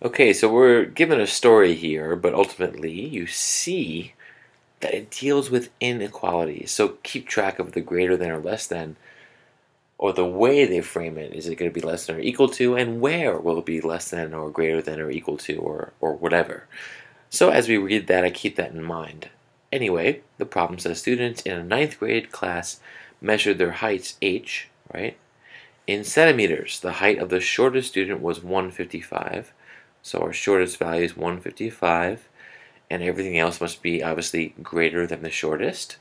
Okay, so we're given a story here, but ultimately you see that it deals with inequalities. So keep track of the greater than or less than, or the way they frame it. Is it going to be less than or equal to, and where will it be less than or greater than or equal to, or, or whatever. So as we read that, I keep that in mind. Anyway, the problem says students in a ninth grade class measured their heights h, right? In centimeters, the height of the shortest student was 155 so our shortest value is 155, and everything else must be obviously greater than the shortest.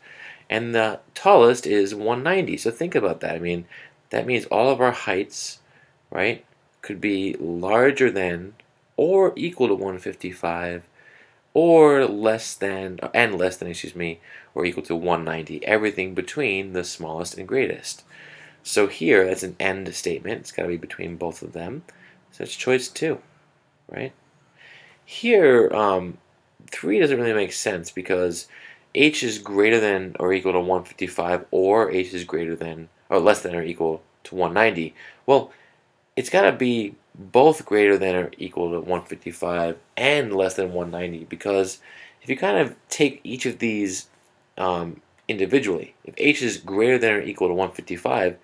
And the tallest is 190. So think about that. I mean, that means all of our heights, right, could be larger than or equal to 155 or less than and less than excuse me or equal to 190 everything between the smallest and greatest so here that's an end statement it's got to be between both of them so it's choice 2 right? Here, um, 3 doesn't really make sense because h is greater than or equal to 155 or h is greater than or less than or equal to 190. Well, it's got to be both greater than or equal to 155 and less than 190 because if you kind of take each of these um, individually, if h is greater than or equal to 155,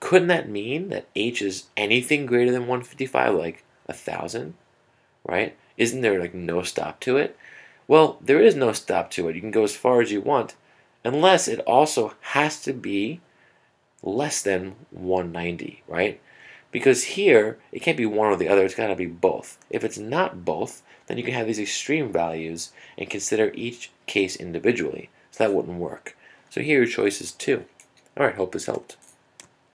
couldn't that mean that h is anything greater than 155, like a thousand? Right? Isn't there like no stop to it? Well, there is no stop to it. You can go as far as you want, unless it also has to be less than 190, right? Because here, it can't be one or the other, it's got to be both. If it's not both, then you can have these extreme values and consider each case individually. So that wouldn't work. So here your choice is 2. Alright, hope this helped.